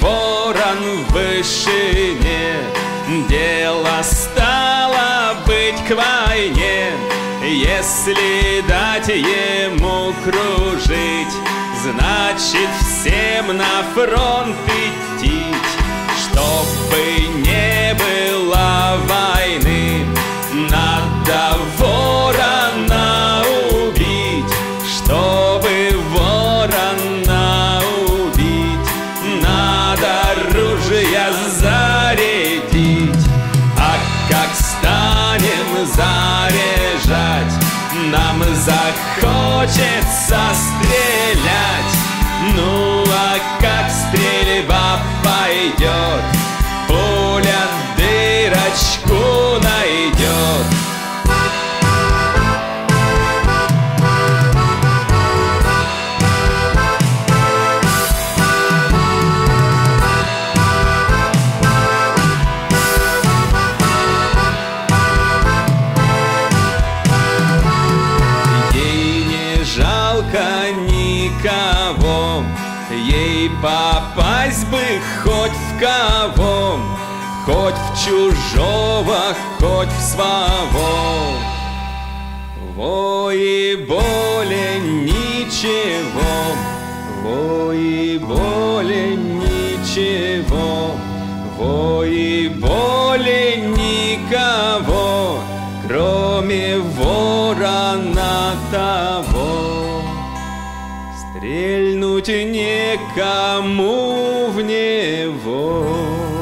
Ворон в вышине. Дело стало быть к войне. Если дать ему кружить Значит всем на фронт идти. Чтобы не было войны Надо войны нам захочется стрелять. Ну а как стрельба пойдет, ей попасть бы хоть в кого, хоть в чужого, хоть в своего. Во и более ничего, во и более ничего, во и более никого, кроме ворона того. Стрельнуть некому в него.